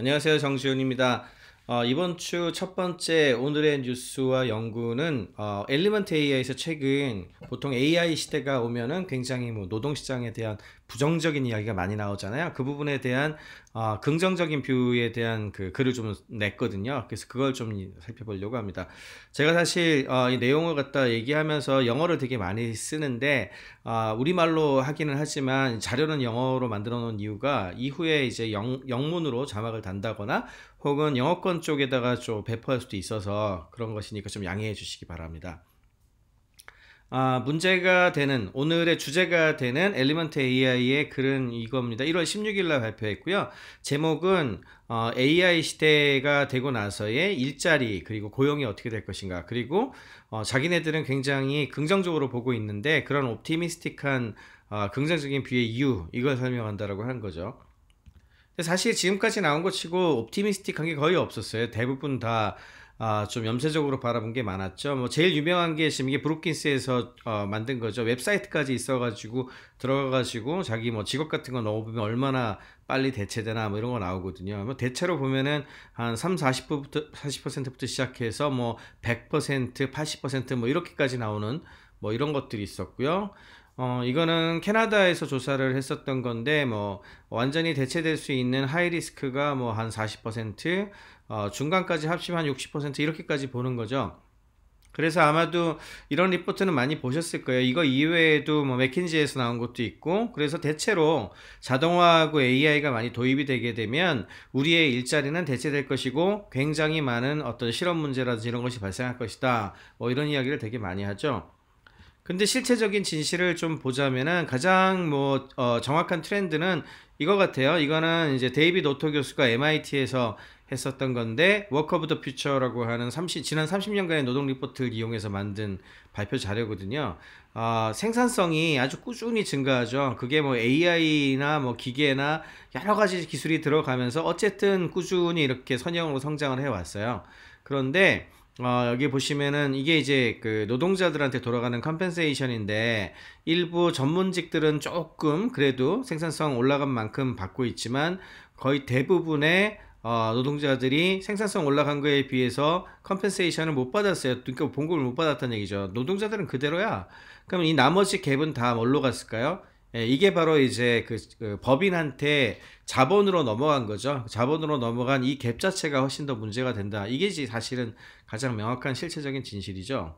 안녕하세요. 정지훈입니다. 어, 이번 주 첫 번째 오늘의 뉴스와 연구는 어, Element AI에서 최근 보통 AI 시대가 오면은 굉장히 뭐 노동시장에 대한 부정적인 이야기가 많이 나오잖아요. 그 부분에 대한 어, 긍정적인 view에 대한 그 글을 좀 냈거든요. 그래서 그걸 좀 살펴보려고 합니다. 제가 사실 어, 이 내용을 갖다 얘기하면서 영어를 되게 많이 쓰는데 어, 우리말로 하기는 하지만 자료는 영어로 만들어 놓은 이유가 이후에 이제 영, 영문으로 자막을 단다거나 혹은 영어권 쪽에다가 좀 배포할 수도 있어서 그런 것이니까 좀 양해해 주시기 바랍니다. 아, 문제가 되는 오늘의 주제가 되는 Element AI의 글은 이겁니다. 1월 16일 날 발표했고요. 제목은 어, AI 시대가 되고 나서의 일자리 그리고 고용이 어떻게 될 것인가 그리고 어, 자기네들은 굉장히 긍정적으로 보고 있는데 그런 optimistic한 어, 긍정적인 view의 이유 이걸 설명한다라고 하는 거죠. 사실 지금까지 나온 것 치고 옵티미스틱한 게 거의 없었어요. 대부분 다 아, 좀 염세적으로 바라본 게 많았죠. 뭐 제일 유명한 게 지금 이게 브루킨스에서 어, 만든 거죠. 웹사이트까지 있어가지고 들어가가지고 자기 뭐 직업 같은 거 넣어보면 얼마나 빨리 대체되나 뭐 이런 거 나오거든요. 뭐 대체로 보면은 한 3, 40%부터 40%부터 시작해서 뭐 100%, 80%뭐 이렇게까지 나오는 뭐 이런 것들이 있었고요. 어, 이거는 캐나다에서 조사를 했었던 건데, 뭐, 완전히 대체될 수 있는 high risk가 뭐 한 40%, 어, 중간까지 합치면 한 60% 이렇게까지 보는 거죠. 그래서 아마도 이런 리포트는 많이 보셨을 거예요. 이거 이외에도 뭐 맥킨지에서 나온 것도 있고, 그래서 대체로 자동화하고 AI가 많이 도입이 되게 되면 우리의 일자리는 대체될 것이고, 굉장히 많은 어떤 실업 문제라든지 이런 것이 발생할 것이다. 뭐 이런 이야기를 되게 많이 하죠. 근데 실체적인 진실을 좀 보자면은 가장 뭐 어, 정확한 트렌드는 이거 같아요. 이거는 이제 데이비드 오토 교수가 MIT에서 했었던 건데 Work of the Future라고 하는 30, 지난 30년간의 노동 리포트를 이용해서 만든 발표 자료거든요. 어, 생산성이 아주 꾸준히 증가하죠. 그게 뭐 AI나 뭐 기계나 여러 가지 기술이 들어가면서 어쨌든 꾸준히 이렇게 선형으로 성장을 해왔어요. 그런데 어, 여기 보시면은 이게 이제 그 노동자들한테 돌아가는 compensation인데 일부 전문직들은 조금 그래도 생산성 올라간 만큼 받고 있지만 거의 대부분의 어, 노동자들이 생산성 올라간 거에 비해서 compensation을 못 받았어요. 그러니까 봉급을 못 받았다는 얘기죠. 노동자들은 그대로야. 그럼 이 나머지 갭은 다 뭘로 갔을까요? 예, 이게 바로 이제 그, 그, 법인한테 자본으로 넘어간 거죠. 자본으로 넘어간 이 갭 자체가 훨씬 더 문제가 된다. 이게 사실은 가장 명확한 실체적인 진실이죠.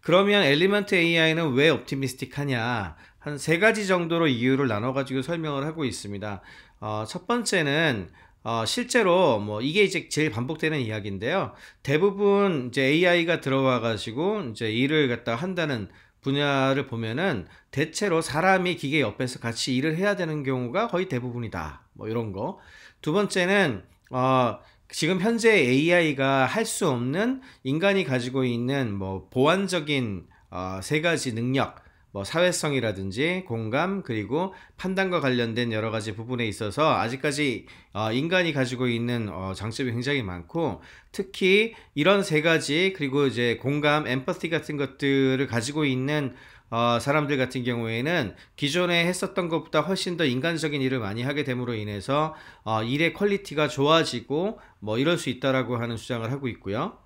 그러면 Element AI는 왜 optimistic하냐? 한 세 가지 정도로 이유를 나눠가지고 설명을 하고 있습니다. 어, 첫 번째는 어, 실제로 뭐 이게 이제 제일 반복되는 이야기인데요. 대부분 이제 AI가 들어와 가지고 이제 일을 갖다 한다는 분야를 보면은 대체로 사람이 기계 옆에서 같이 일을 해야 되는 경우가 거의 대부분이다. 뭐 이런 거. 두 번째는 어 지금 현재 AI가 할 수 없는 인간이 가지고 있는 뭐 보완적인 어, 세 가지 능력 뭐 사회성이라든지 공감 그리고 판단과 관련된 여러 가지 부분에 있어서 아직까지 어, 인간이 가지고 있는 어, 장점이 굉장히 많고 특히 이런 세 가지 그리고 이제 공감, 엠퍼티 같은 것들을 가지고 있는 어, 사람들 같은 경우에는 기존에 했었던 것보다 훨씬 더 인간적인 일을 많이 하게 됨으로 인해서 어, 일의 quality가 좋아지고 뭐 이럴 수 있다라고 하는 주장을 하고 있고요.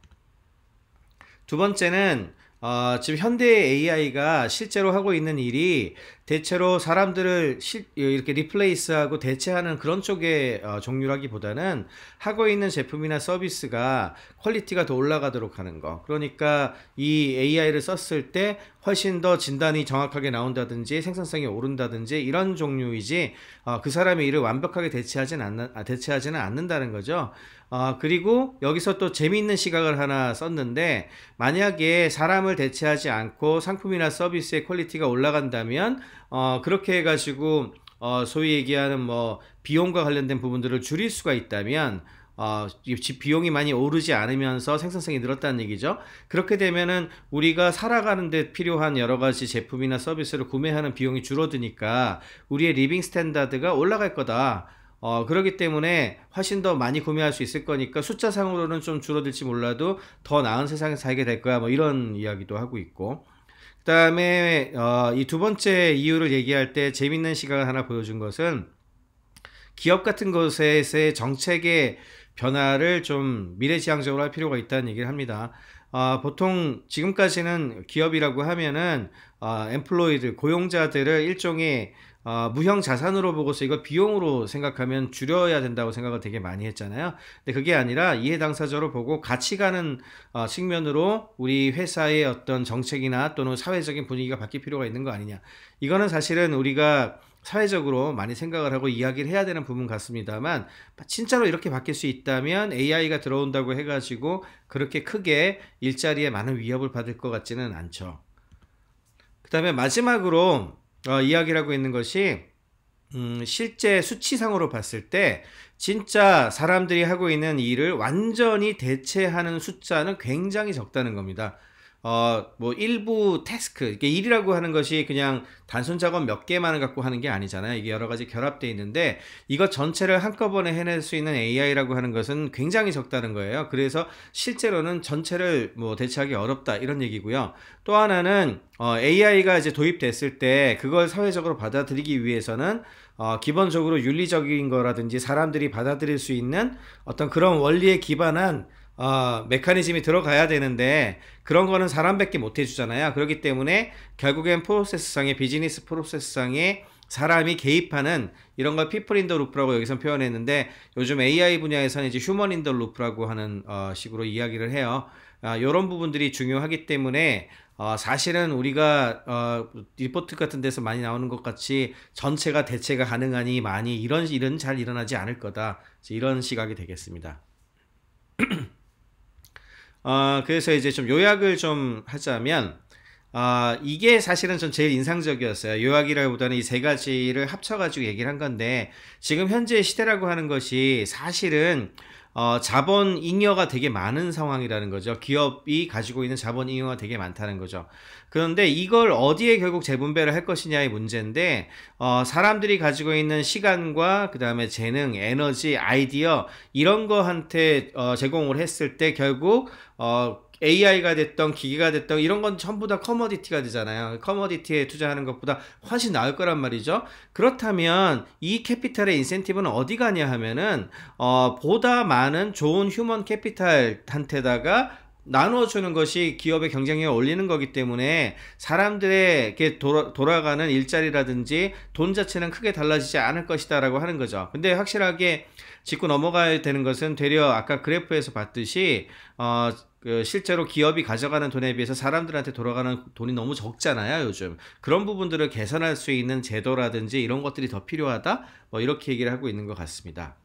두 번째는 어, 지금 현대 AI가 실제로 하고 있는 일이 대체로 사람들을 시, 이렇게 replace하고 대체하는 그런 쪽의 어, 종류라기보다는 하고 있는 제품이나 서비스가 quality가 더 올라가도록 하는 거. 그러니까 이 AI를 썼을 때 훨씬 더 진단이 정확하게 나온다든지 생산성이 오른다든지 이런 종류이지 어, 그 사람의 일을 완벽하게 대체하진 않는 아, 대체하지는 않는다는 거죠. 어, 그리고 여기서 또 재미있는 시각을 하나 썼는데 만약에 사람을 대체하지 않고 상품이나 서비스의 quality가 올라간다면 어, 그렇게 해가지고 어, 소위 얘기하는 뭐 비용과 관련된 부분들을 줄일 수가 있다면 어, 비용이 많이 오르지 않으면서 생산성이 늘었다는 얘기죠. 그렇게 되면은 우리가 살아가는 데 필요한 여러 가지 제품이나 서비스를 구매하는 비용이 줄어드니까 우리의 living standard가 올라갈 거다. 어, 그렇기 때문에 훨씬 더 많이 구매할 수 있을 거니까 숫자상으로는 좀 줄어들지 몰라도 더 나은 세상에 살게 될 거야. 뭐 이런 이야기도 하고 있고. 그 다음에, 어, 이 두 번째 이유를 얘기할 때 재밌는 시각을 하나 보여준 것은 기업 같은 것에서의 정책의 변화를 좀 미래지향적으로 할 필요가 있다는 얘기를 합니다. 어, 보통 지금까지는 기업이라고 하면은 어, 엠플로이드 고용자들을 일종의 어, 무형 자산으로 보고서 이걸 비용으로 생각하면 줄여야 된다고 생각을 되게 많이 했잖아요. 근데 그게 아니라 이해 당사자로 보고 같이 가는 어, 측면으로 우리 회사의 어떤 정책이나 또는 사회적인 분위기가 바뀔 필요가 있는 거 아니냐. 이거는 사실은 우리가 사회적으로 많이 생각을 하고 이야기를 해야 되는 부분 같습니다만 진짜로 이렇게 바뀔 수 있다면 AI가 들어온다고 해가지고 그렇게 크게 일자리에 많은 위협을 받을 것 같지는 않죠. 그 다음에 마지막으로 어, 이야기를 하고 있는 것이 음, 실제 수치상으로 봤을 때 진짜 사람들이 하고 있는 일을 완전히 대체하는 숫자는 굉장히 적다는 겁니다. 어, 뭐 일부 태스크, 이게 일이라고 하는 것이 그냥 단순 작업 몇 개만을 갖고 하는 게 아니잖아요. 이게 여러 가지 결합되어 있는데 이것 전체를 한꺼번에 해낼 수 있는 AI라고 하는 것은 굉장히 적다는 거예요. 그래서 실제로는 전체를 뭐 대체하기 어렵다 이런 얘기고요. 또 하나는 어, AI가 이제 도입됐을 때 그걸 사회적으로 받아들이기 위해서는 어, 기본적으로 윤리적인 거라든지 사람들이 받아들일 수 있는 어떤 그런 원리에 기반한 어, 메커니즘이 들어가야 되는데 그런 거는 사람밖에 못 해주잖아요. 그렇기 때문에 결국엔 프로세스상의 비즈니스 프로세스상에 사람이 개입하는 이런 걸 people in the loop라고 여기서 표현했는데 요즘 AI 분야에서는 이제 human in the loop라고 하는 어, 식으로 이야기를 해요. 아, 이런 부분들이 중요하기 때문에 어, 사실은 우리가 어, 리포트 같은 데서 많이 나오는 것 같이 전체가 대체가 가능하니 마니 이런 일은 잘 일어나지 않을 거다. 이런 시각이 되겠습니다. 어, 그래서 이제 좀 요약을 좀 하자면, 아, 어, 이게 사실은 전 제일 인상적이었어요. 요약이라기보다는 이 세 가지를 합쳐가지고 얘기를 한 건데, 지금 현재 시대라고 하는 것이 사실은 어, 자본 잉여가 되게 많은 상황이라는 거죠. 기업이 가지고 있는 자본 잉여가 되게 많다는 거죠. 그런데 이걸 어디에 결국 재분배를 할 것이냐의 문제인데, 어, 사람들이 가지고 있는 시간과 그 다음에 재능, 에너지, 아이디어, 이런 거한테 어, 제공을 했을 때 결국, 어, AI가 됐던 기계가 됐던 이런 건 전부 다 커머디티가 되잖아요. 커머디티에 투자하는 것보다 훨씬 나을 거란 말이죠. 그렇다면 이 capital의 인센티브는 어디 가냐 하면은 어 보다 많은 좋은 human capital한테다가 나누어주는 것이 기업의 경쟁력을 올리는 거기 때문에 사람들에게 돌아, 돌아가는 일자리라든지 돈 자체는 크게 달라지지 않을 것이다 라고 하는 거죠. 근데 확실하게 짚고 넘어가야 되는 것은 되려 아까 그래프에서 봤듯이 어, 그 실제로 기업이 가져가는 돈에 비해서 사람들한테 돌아가는 돈이 너무 적잖아요, 요즘. 그런 부분들을 개선할 수 있는 제도라든지 이런 것들이 더 필요하다? 뭐 이렇게 얘기를 하고 있는 것 같습니다.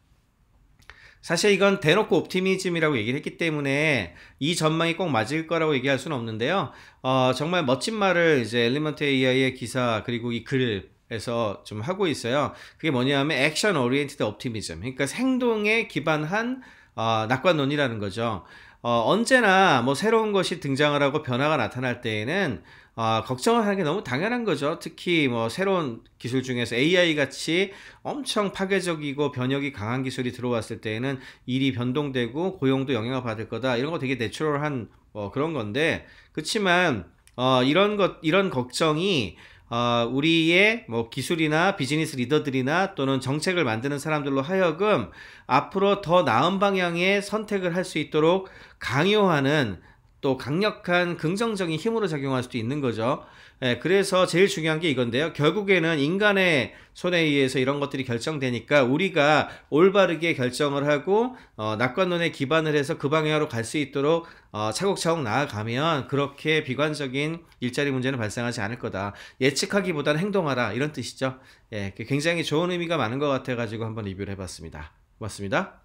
사실 이건 대놓고 optimism이라고 얘기를 했기 때문에 이 전망이 꼭 맞을 거라고 얘기할 수는 없는데요. 어, 정말 멋진 말을 이제 Element AI의 기사 그리고 이 글에서 좀 하고 있어요. 그게 뭐냐면 action oriented optimism. 그러니까 행동에 기반한 어, 낙관론이라는 거죠. 어, 언제나 뭐 새로운 것이 등장을 하고 변화가 나타날 때에는 어, 걱정을 하는 게 너무 당연한 거죠. 특히 뭐 새로운 기술 중에서 AI 같이 엄청 파괴적이고 변혁이 강한 기술이 들어왔을 때에는 일이 변동되고 고용도 영향을 받을 거다. 이런 거 되게 내추럴한 뭐 그런 건데 그렇지만 어, 이런 것 이런 걱정이 어, 우리의 뭐 기술이나 비즈니스 리더들이나 또는 정책을 만드는 사람들로 하여금 앞으로 더 나은 방향의 선택을 할 수 있도록 강요하는 또 강력한 긍정적인 힘으로 작용할 수도 있는 거죠. 예, 그래서 제일 중요한 게 이건데요. 결국에는 인간의 손에 의해서 이런 것들이 결정되니까 우리가 올바르게 결정을 하고 어, 낙관론에 기반을 해서 그 방향으로 갈 수 있도록 어, 차곡차곡 나아가면 그렇게 비관적인 일자리 문제는 발생하지 않을 거다. 예측하기보다는 행동하라 이런 뜻이죠. 예, 굉장히 좋은 의미가 많은 것 같아가지고 한번 리뷰를 해봤습니다. 고맙습니다.